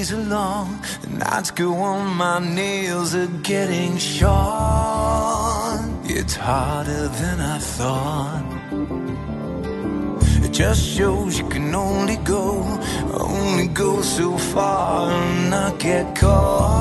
Days are long, nights go on, my nails are getting short. It's harder than I thought. It just shows you can only go, only go so far and not get caught.